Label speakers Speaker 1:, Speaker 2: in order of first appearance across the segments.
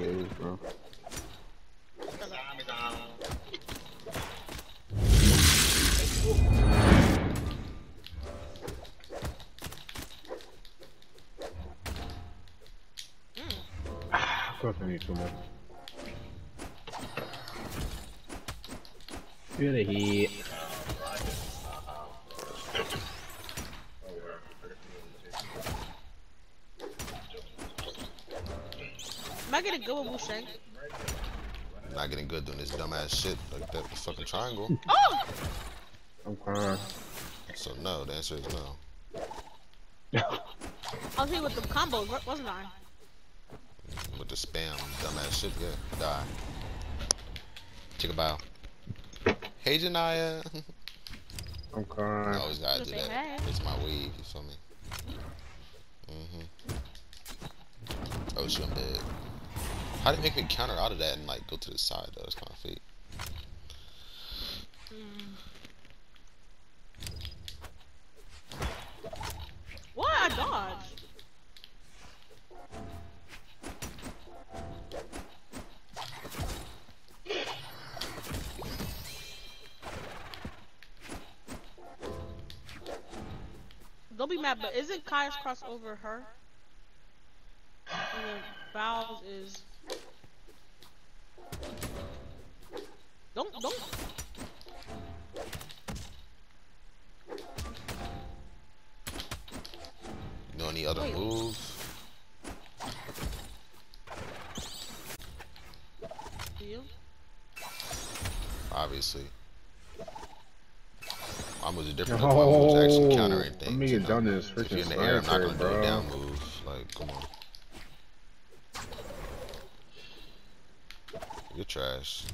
Speaker 1: is, bro. Of course I need some more. Feel the heat.
Speaker 2: Good with Wu Shang?
Speaker 3: Not getting good doing this dumbass shit like that fucking triangle.
Speaker 2: Oh!
Speaker 1: I'm crying.
Speaker 3: So no, the answer is no.
Speaker 2: I was here with the combos, wasn't I?
Speaker 3: With the spam, dumbass shit, yeah. Die. Take a bow. Hey Janaya.
Speaker 1: I'm
Speaker 3: I
Speaker 1: crying.
Speaker 3: always gotta do that.
Speaker 2: hey.
Speaker 3: It's my weave, you feel me? Mm-hmm. Oh shit, I'm dead. How did make me counter out of that and like go to the side though? It's kind of fake.
Speaker 2: What? I dodged. Don't be mad, but isn't Kaya's cross over her? And then is. Don't don't.
Speaker 3: You know any other
Speaker 2: Wait.
Speaker 3: moves?
Speaker 2: You?
Speaker 3: Obviously. My moves are different. than my moves actually
Speaker 1: Oh,
Speaker 3: countering
Speaker 1: let me
Speaker 3: you
Speaker 1: get
Speaker 3: know?
Speaker 1: done this
Speaker 3: If you're
Speaker 1: freaking
Speaker 3: in the air, I'm not gonna do
Speaker 1: bro.
Speaker 3: a down move. Like, come on. You're trash.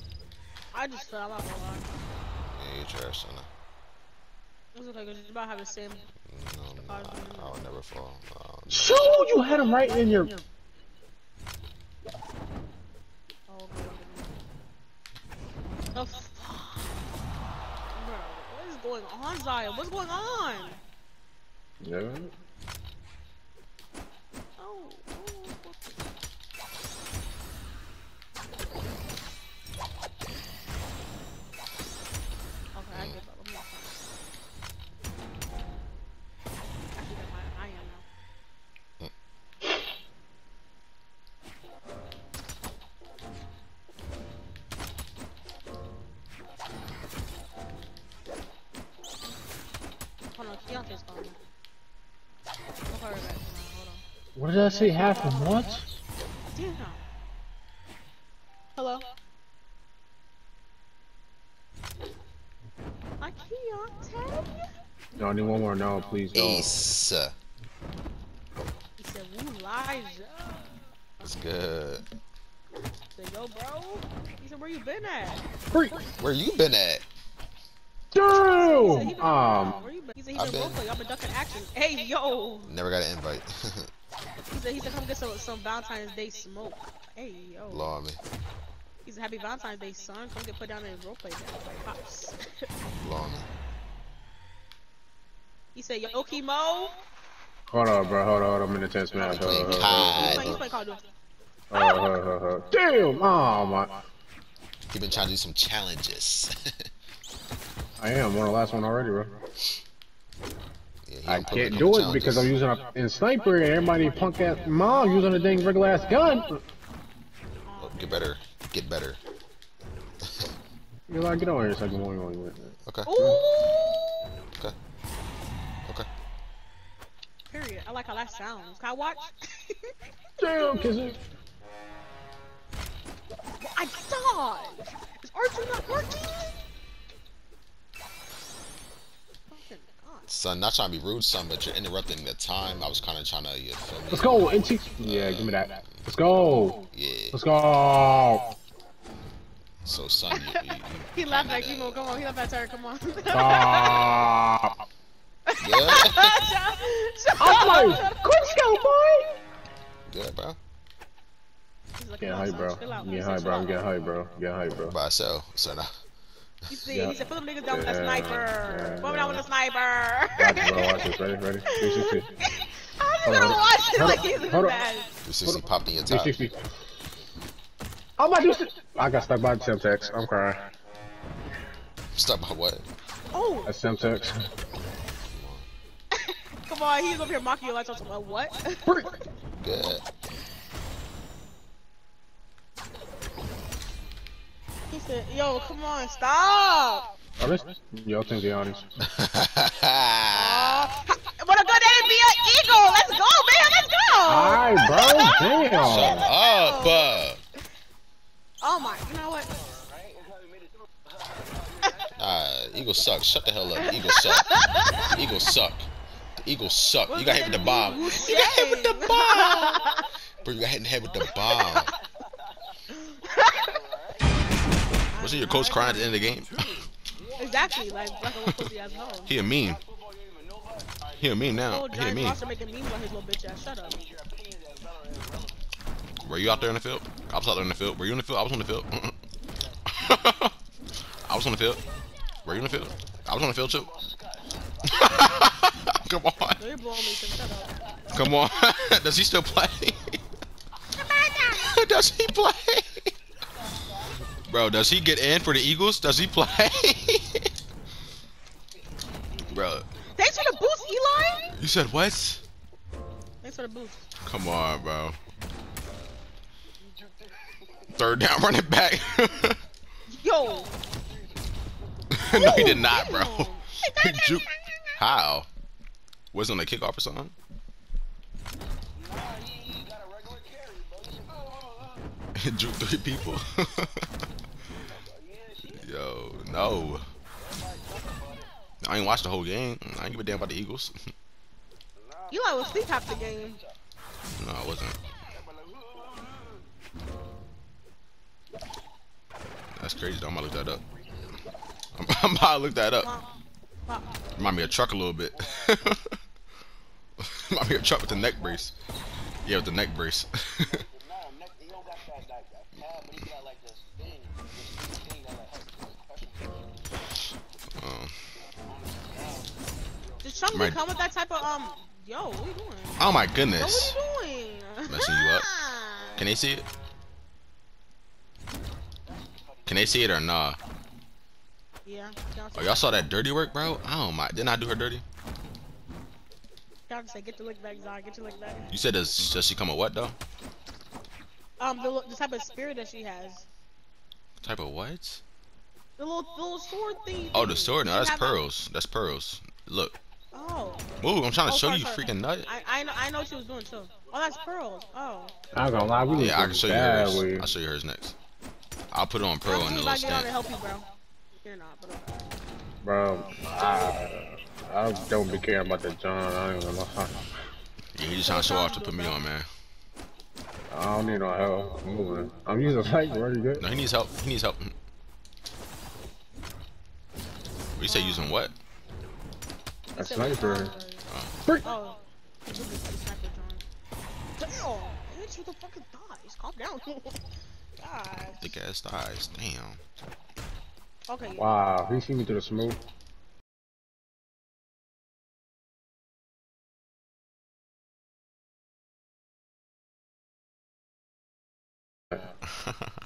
Speaker 2: I just fell. I'm not gonna lie.
Speaker 3: Yeah, you're trash, son.
Speaker 2: It's okay, cause you about to have the same.
Speaker 3: No, no, I, I'll never fall. Oh, no.
Speaker 1: Shoot! You had him right in your.
Speaker 2: Oh, okay. The f- Bro, what is going on, Zion? What's going on?
Speaker 1: Yeah. What did I say? Half of what?
Speaker 2: Damn. Hello? My Keontae?
Speaker 1: No, I need one more. No, please don't.
Speaker 3: Ace.
Speaker 2: He said, Woo, Elijah.
Speaker 3: That's good.
Speaker 2: I said, yo, bro. He said, where you been at?
Speaker 1: Freak!
Speaker 3: Where you been at?
Speaker 2: He said,
Speaker 1: Damn!
Speaker 2: he been
Speaker 1: Um,
Speaker 2: where you been? He said, he
Speaker 3: I've
Speaker 2: been
Speaker 3: been-
Speaker 2: roleplay. Y'all been ducking action. Hey, yo.
Speaker 3: Never got an invite.
Speaker 2: He said, he said, come get some, some Valentine's Day smoke. Hey, yo.
Speaker 3: Law me.
Speaker 2: He said, happy Valentine's Day, son. Come get put down in roleplay. Now. Like, pops.
Speaker 3: Law me.
Speaker 2: he said, yo, Kimo.
Speaker 1: hold on, bro. Hold on, hold on. I'm in the 10 smash. Hold on, hold on, hold on.
Speaker 2: He's
Speaker 3: God.
Speaker 2: playing, he's playing Call.
Speaker 1: Hold on, hold on, hold on. Damn! Oh, my.
Speaker 3: He been trying to do some challenges.
Speaker 1: I am. Won the last one already, bro.
Speaker 3: Yeah,
Speaker 1: I
Speaker 3: done put in
Speaker 1: can't do it because I'm using a in sniper and everybody punk ass mom using a dang regular ass gun.
Speaker 3: Oh, get better. Get better.
Speaker 1: You know, get on here so I can one on you.
Speaker 3: Okay.
Speaker 2: Ooh!
Speaker 3: Okay. Okay.
Speaker 2: Period. I like how that sounds. Can I watch?
Speaker 1: Damn, kissing.
Speaker 2: I dodged! Is R2 not working?
Speaker 3: Son, not trying to be rude, son, but you're interrupting the time. I was kind of trying to, you feel me?
Speaker 1: Let's go. NT. Yeah, uh, give me that. Let's go.
Speaker 3: Yeah.
Speaker 1: Let's go.
Speaker 3: So, son, you, you, you
Speaker 2: He laughed at
Speaker 3: kinda-
Speaker 2: Kimo. Come on, he laughed at her. Come on.
Speaker 1: Stop.
Speaker 3: Yeah.
Speaker 1: I'm like, quick go, boy.
Speaker 3: Good, bro.
Speaker 1: Get high, bro.
Speaker 2: chill.
Speaker 1: Get high, bro.
Speaker 2: chill
Speaker 1: Get
Speaker 2: out.
Speaker 1: high, bro. Get high, bro.
Speaker 3: By so, so now.
Speaker 2: He said,
Speaker 1: Yeah.
Speaker 2: he said, put them niggas down with a sniper.
Speaker 1: yeah,
Speaker 2: Put them down with a sniper.
Speaker 1: Watch it, bro. Watch this. Ready? Ready? 360.
Speaker 2: How you
Speaker 1: Hold
Speaker 2: gonna watch it
Speaker 1: Hold
Speaker 2: like
Speaker 1: on.
Speaker 2: he's in
Speaker 1: Hold on.
Speaker 2: bad?
Speaker 3: 360 popped in your top.
Speaker 1: 360. I'm about to do I got stuck by the Semtex. I'm crying.
Speaker 3: Stuck by what?
Speaker 2: Oh,
Speaker 1: That's Semtex.
Speaker 2: come on, he's over here mocking your lights on what?
Speaker 3: Good.
Speaker 2: Said, yo, come on, stop!
Speaker 1: Oh, this Yo, Tingiani's.
Speaker 2: Uh, what a good day to be an eagle! Let's go, man, let's go!
Speaker 1: Alright, bro.
Speaker 3: Shut
Speaker 1: Damn.
Speaker 3: up. Uh.
Speaker 2: Oh my, you know what?
Speaker 3: Ah, Eagles suck. Shut the hell up. Eagles suck. Eagles suck. The Eagles suck. You got hit with the bomb. You got hit with the bomb. Bro, you got hit in the head with the bomb. Wasn't your coach crying at the end of the game?
Speaker 2: Exactly, like like a little pussy ass no.
Speaker 3: he a meme. He a meme now. He a
Speaker 2: Giants
Speaker 3: meme.
Speaker 2: roster making memes on his little bitch ass. Shut up.
Speaker 3: Were you out there in the field? I was out there in the field. Were you in the field? I was on the field. I was on the field. Were you in the field? I was on the field too. Come on.
Speaker 2: No, you're blowing me. So shut up.
Speaker 3: Come on. Does he still play? does he play? Bro, does he get in for the Eagles? Does he play? Bro,
Speaker 2: Thanks for the boost, Eli.
Speaker 3: you said what?
Speaker 2: Thanks for the boost.
Speaker 3: Come on, bro. Third down, running back.
Speaker 2: Yo.
Speaker 3: no, he did not, bro.
Speaker 2: Damn.
Speaker 3: He juke. How? Was on a kickoff or something? He juke three people. Yo, no. I ain't watched the whole game. I ain't give a damn about the Eagles.
Speaker 2: Eli was sleep half the game.
Speaker 3: no, I wasn't. That's crazy. Though. I'm gonna look that up. I'm, I'm about to look that up.
Speaker 2: Wow. Wow.
Speaker 3: Remind me of truck a little bit. Remind me of truck with the neck brace. Yeah, with the neck brace.
Speaker 2: Did Chung
Speaker 3: Right.
Speaker 2: come with that type of um? Yo, what are you doing?
Speaker 3: oh my
Speaker 2: Yo,
Speaker 3: goodness.
Speaker 2: what are you doing?
Speaker 3: Messing you up. Can they see it? Can they see it or nah?
Speaker 2: Yeah.
Speaker 3: Oh, y'all saw that dirty work, bro? Oh my, didn't I do her dirty?
Speaker 2: Y'all say get the lick back, Zai. Get your lick back.
Speaker 3: You said does, does she come with what though?
Speaker 2: Um, the, the type of spirit that she has.
Speaker 3: Type of what?
Speaker 2: The little, the little sword thing.
Speaker 3: Oh, the sword. No, that's
Speaker 2: a-
Speaker 3: pearls. That's pearls. Look,
Speaker 2: Oh.
Speaker 3: move. I'm trying to
Speaker 2: Oh,
Speaker 3: show
Speaker 2: sorry,
Speaker 3: you,
Speaker 2: sorry.
Speaker 3: freaking nut.
Speaker 2: I, I know, I know what she was doing too. Oh, that's pearls. Oh.
Speaker 1: I ain't gonna lie, we need
Speaker 3: Yeah, I can show you hers.
Speaker 1: weed.
Speaker 3: I'll show you hers next. I'll put it on pearl
Speaker 2: I'm
Speaker 3: in the
Speaker 2: about
Speaker 3: little
Speaker 2: to get
Speaker 3: stand.
Speaker 2: help you, bro. You're not, but okay.
Speaker 1: Bro, I, I don't be caring about the John. I ain't gonna lie.
Speaker 3: Yeah, he just trying to show off to put me on, man.
Speaker 1: I don't need no help. I'm moving. I'm using light already good.
Speaker 3: No, he needs help. He needs help. We say using what?
Speaker 1: A
Speaker 2: He said we
Speaker 1: sniper.
Speaker 2: found.
Speaker 1: Freak.
Speaker 2: Oh. It was the sniper, John. Damn. Bitch, with the fucking thighs. Calm down. God.
Speaker 3: Thick ass thighs. Damn.
Speaker 2: Okay.
Speaker 1: Wow, he see me through the smoke.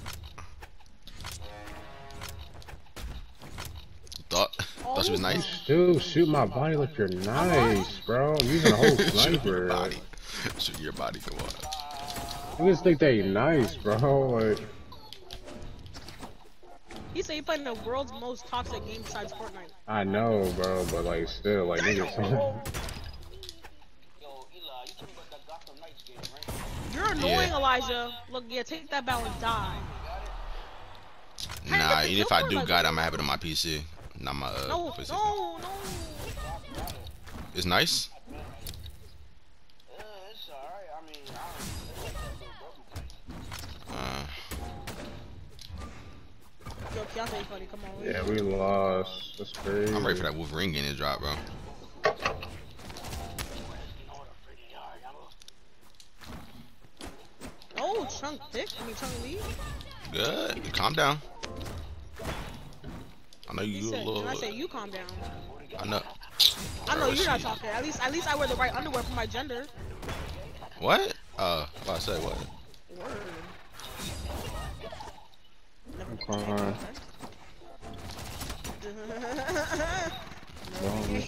Speaker 3: Thought thought she was nice.
Speaker 1: Dude, shoot my body like you're nice, bro. I'm using a whole sniper.
Speaker 3: Shoot your body. Shoot your body. Come on.
Speaker 1: You just think they nice, bro. Like,
Speaker 2: He said he played in the world's most toxic game besides Fortnite.
Speaker 1: I know, bro, but like, still, like, niggas.
Speaker 2: You're annoying,
Speaker 3: Yeah.
Speaker 2: Elijah. Look, yeah, take that bow and die.
Speaker 3: Nah, even if I do got it, I'm gonna have it on my PC. Not my uh,
Speaker 2: No,
Speaker 3: PlayStation.
Speaker 2: no, no.
Speaker 3: It's nice. Uh,
Speaker 2: Yo, Keontae funny. Come on.
Speaker 1: yeah, we lost. That's crazy.
Speaker 3: I'm ready for that Wolverine game his drop, bro.
Speaker 2: Oh, Chunk Dick. I mean, Chunk Lee.
Speaker 3: Good. Calm down. I know
Speaker 2: He
Speaker 3: you a
Speaker 2: said,
Speaker 3: little.
Speaker 2: and I said, you calm down.
Speaker 3: I know.
Speaker 2: I know you're not talking. At least, at least I wear the right underwear for my gender.
Speaker 3: What? Uh, what I say what?
Speaker 2: Word.
Speaker 1: fine.
Speaker 2: no.
Speaker 1: Wrong.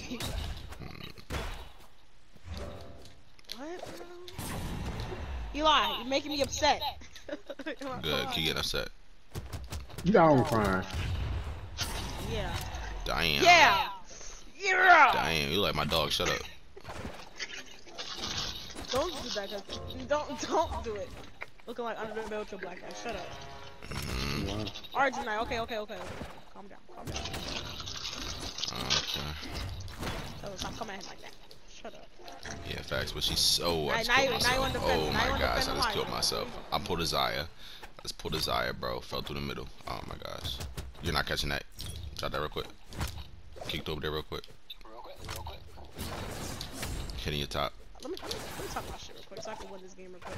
Speaker 2: what? Eli, you're making me upset.
Speaker 3: Good. Keep getting upset.
Speaker 1: Now I'm crying.
Speaker 2: Yeah.
Speaker 3: Diane.
Speaker 2: Yeah. Yeah.
Speaker 3: Diane, you like my dog. Shut up.
Speaker 2: Don't do that. Cause don't don't do it. Looking like under the belt with your black ass. Shut up.
Speaker 3: Mm,
Speaker 1: Wow.
Speaker 2: Alright, tonight. Okay, okay, okay. okay. Calm down. Calm down.
Speaker 3: okay.
Speaker 2: So stop coming at him like that. Shut up.
Speaker 3: Yeah, facts. But she's so. I just
Speaker 2: now
Speaker 3: killed
Speaker 2: now
Speaker 3: myself.
Speaker 2: on.
Speaker 3: Oh
Speaker 2: Now
Speaker 3: my gosh, I just
Speaker 2: why?
Speaker 3: killed myself. I pulled a Zaya. I just pulled a Zaya, bro. Fell through the middle. Oh my gosh. You're not catching that. Drop that real quick. Kicked over there real quick. Hitting your top.
Speaker 2: Let me, let me let me talk about shit real quick so I can win this game real quick.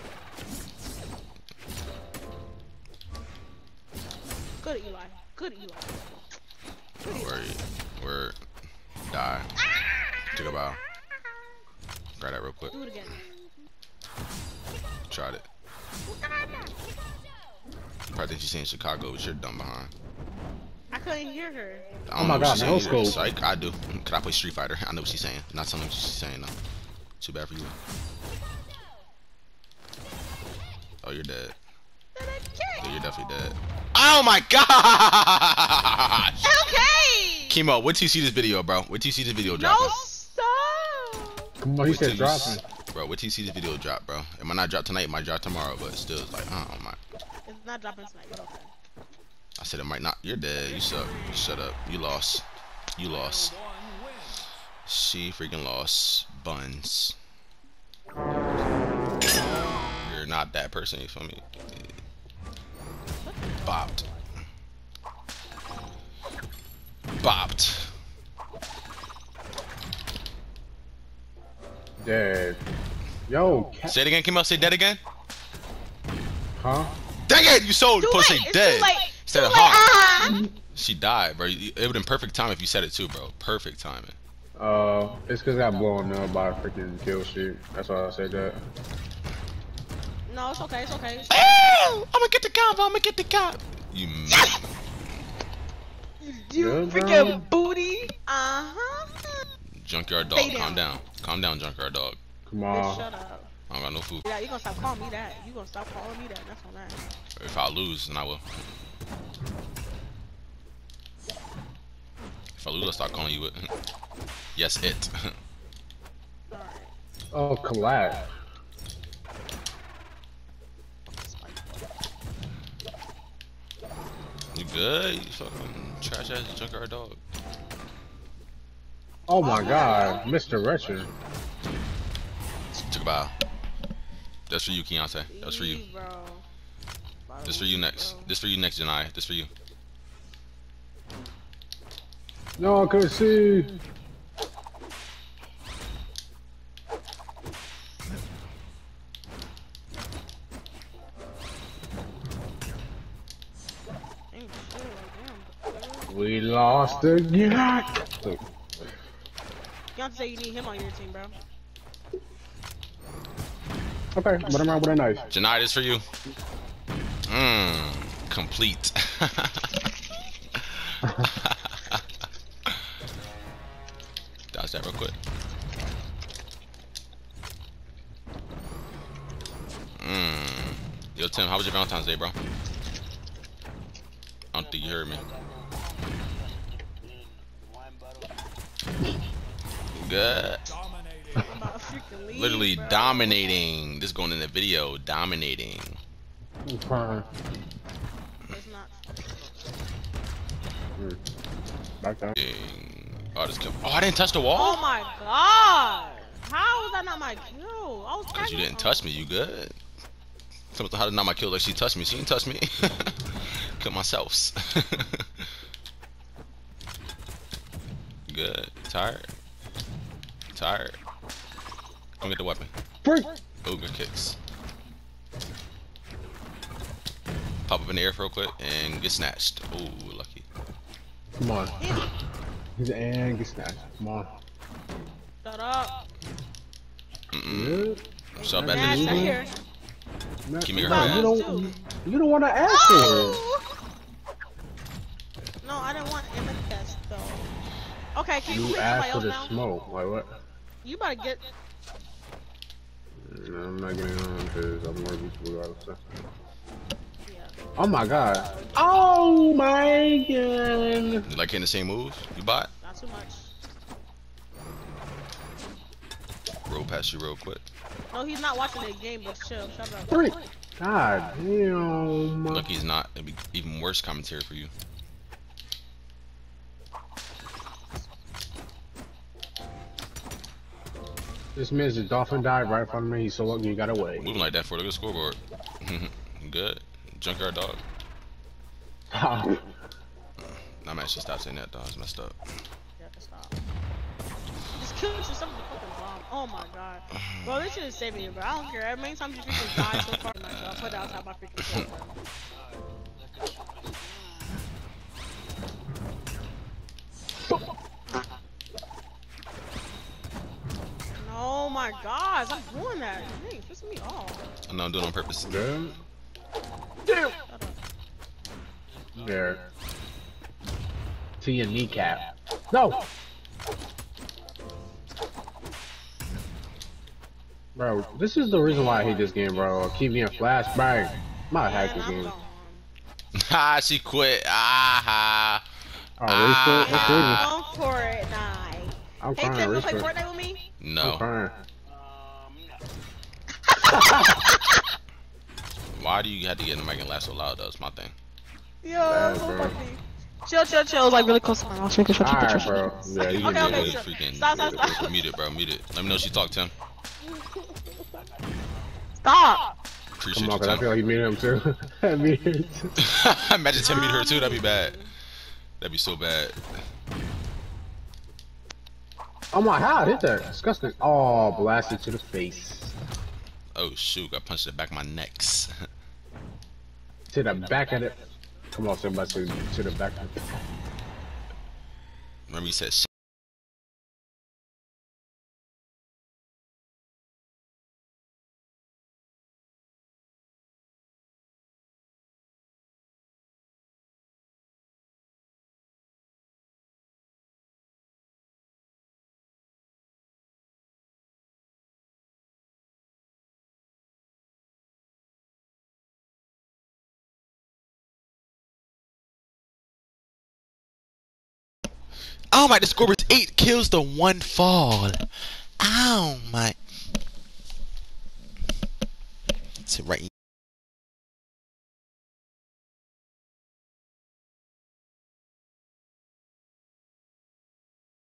Speaker 2: Good Eli. Good Eli. Good Eli.
Speaker 3: Word. Word. Die. Took a bow. Grab that real quick.
Speaker 2: Do it again.
Speaker 3: Tried it. Probably think she's saying Chicago, but you're dumb behind.
Speaker 2: I couldn't hear her.
Speaker 1: Oh my
Speaker 3: know what
Speaker 1: God,
Speaker 3: she's
Speaker 1: no scope.
Speaker 3: Psych, I do. Could I play Street Fighter? I know what she's saying. Not telling me what she's saying though. Too bad for you. Oh, you're dead. Yeah, you're definitely dead. Oh my gosh!
Speaker 2: Okay.
Speaker 3: Chemo, wait till you see this video, bro. Wait till you see this video
Speaker 2: drop.
Speaker 3: No
Speaker 2: stop.
Speaker 1: Come on, he said
Speaker 3: you
Speaker 1: dropping.
Speaker 3: Bro, wait till you see this video drop, bro. It might not drop tonight, it might drop tomorrow, but still, it's like, oh my.
Speaker 2: It's not dropping tonight, but okay.
Speaker 3: I said it might not. You're dead. You suck. Shut up. You lost. You lost. She freaking lost. Buns. You're not that person. You feel me? Bopped. Bopped.
Speaker 1: Dead. Yo.
Speaker 3: Say it again. Come out. Say dead again.
Speaker 1: Huh?
Speaker 3: Dang it! You sold.
Speaker 2: pussy
Speaker 3: Supposed to
Speaker 2: late.
Speaker 3: dead.
Speaker 2: Too late.
Speaker 3: Instead
Speaker 2: Too
Speaker 3: of
Speaker 2: late.
Speaker 3: huh.
Speaker 2: Ah.
Speaker 3: She died, bro. It would have been perfect time if you said it too, bro. Perfect timing.
Speaker 1: Uh, it's cause I got blown up by a freaking kill shit. That's why I said that.
Speaker 2: No, it's okay. It's okay.
Speaker 3: Oh, I'm gonna get the cop. I'm gonna get the cop. You.
Speaker 2: You
Speaker 1: Good,
Speaker 2: freaking
Speaker 1: bro.
Speaker 2: booty. Uh huh.
Speaker 3: Junkyard dog,
Speaker 2: Stay
Speaker 3: calm
Speaker 2: down.
Speaker 3: down. Calm down, junkyard dog.
Speaker 1: Come on.
Speaker 2: shut up.
Speaker 3: I don't got no food.
Speaker 2: Yeah, you gonna stop calling me that. You gonna stop calling me that. That's on that.
Speaker 3: If I lose, then I will. If I lose, I'll start calling you it. yes, it.
Speaker 1: Oh, collab.
Speaker 3: you good? You fucking trash ass junkyard dog.
Speaker 1: Oh my god, Mr. Retcher.
Speaker 3: Took a bow. That's for you, Keontae. That's for you.
Speaker 2: Bro.
Speaker 3: This for you next.
Speaker 2: Bro.
Speaker 3: This for you next, Janai. This for you.
Speaker 1: No, I couldn't see.
Speaker 2: Ain't shit like damn.
Speaker 1: We lost again. Look,
Speaker 2: You have to say you need him on your team, bro.
Speaker 1: Okay, but I'm around with a knife.
Speaker 3: Janai, this for you. Mmm. Complete. Dodge that real quick. Mmm. Yo, Tim, how was your Valentine's Day, bro? I don't think you heard me. Good.
Speaker 2: I'm about to freaking leave.
Speaker 3: Literally dominating. This going in the video. Dominating.
Speaker 1: I'm crying.
Speaker 2: It's not.
Speaker 1: Back down.
Speaker 3: Dang. Oh, this. Oh, I didn't touch the wall?
Speaker 2: Oh my god! How was that not my kill? I was
Speaker 3: Cause you didn't touch me. You good? Something how to not my kill like she touched me. She didn't touch me. Kill myself. good. Tired. Tired. Come get the weapon.
Speaker 1: Freak.
Speaker 3: Ogre kicks. pop up in the air real quick and get snatched. Ooh, lucky.
Speaker 1: Come on. and get snatched. Come on.
Speaker 2: Shut up.
Speaker 3: Mm
Speaker 1: -mm.
Speaker 3: Yeah.
Speaker 2: So
Speaker 3: bad.
Speaker 2: Nash,
Speaker 1: right.
Speaker 3: Give me your nah,
Speaker 1: you don't, want to ask oh! for it.
Speaker 2: Oh! No, I didn't want Emmett test though. Okay, can you,
Speaker 1: you asked for the
Speaker 2: now?
Speaker 1: smoke. Like what?
Speaker 2: You better get.
Speaker 1: No, I'm not getting on because I'm gonna be
Speaker 2: regardless.
Speaker 1: Oh my god. Oh my god.
Speaker 3: You like hitting the same moves? You bot?
Speaker 2: Not too much.
Speaker 3: Roll past you real quick.
Speaker 2: No, he's not watching the game, but chill. Shut up.
Speaker 1: Three. God damn.
Speaker 3: Lucky he's not. It'd be even worse commentary for you.
Speaker 1: This man's a dolphin dive right in front of me. He's so lucky he got away.
Speaker 3: Moving like that for the scoreboard. good. Junkyard dog.
Speaker 1: Stop.
Speaker 3: I'm actually stop saying that dog. It's messed up.
Speaker 2: Yeah, stop. Just kill yourself with a fucking bomb. Oh my god. Bro, this should have saving you, bro. I don't care. How many times you freaking die so far, man, so I put it outside my freaking shell, bro. Oh my god, I'm doing that. Dang, pissing me off.
Speaker 3: I know I'm doing it on purpose.
Speaker 1: Good.
Speaker 2: Shut up.
Speaker 1: There. To your kneecap. No! Bro, this is the reason why I hate this game, bro. Keep me in flashbang. My hack
Speaker 2: Man,
Speaker 1: this game.
Speaker 2: gone.
Speaker 3: Ha! She quit. Ah ha!
Speaker 1: Oh, restart?
Speaker 3: Ah.
Speaker 1: What's
Speaker 2: Go for it, night.
Speaker 1: I'm
Speaker 2: Hey,
Speaker 1: crying,
Speaker 2: Tim, you play
Speaker 1: restart.
Speaker 2: Fortnite with me?
Speaker 3: No.
Speaker 1: I'm crying.
Speaker 3: Why do you have to get in the mic and laugh so loud? though? That's my thing.
Speaker 2: Yo,
Speaker 1: Bad,
Speaker 2: so
Speaker 1: bro.
Speaker 2: funny. Chill, chill, chill. Like really close to my mouth. Chill, chill, chill, chill,
Speaker 1: Alright, bro. Yeah, you
Speaker 2: Okay, okay,
Speaker 1: do
Speaker 2: sure.
Speaker 1: it.
Speaker 3: freaking
Speaker 2: Stop, stop, stop.
Speaker 3: Mute it, bro. Mute it. Let me know she talk, Tim.
Speaker 2: Stop.
Speaker 3: Appreciate
Speaker 1: Come on,
Speaker 3: you,
Speaker 1: cause I feel like you made him too. I mean,
Speaker 3: Imagine Tim meet her too. That'd be bad. That'd be so bad.
Speaker 1: oh my god, hit that. Disgusting. Oh, blasted to the face.
Speaker 3: Oh shoot! Got punched in the back of my necks.
Speaker 1: To the back of it. Come on, somebody to, to the back of it.
Speaker 3: Remember you said. Oh my! The scoreboard's eight kills to one fall. Oh my! It's right.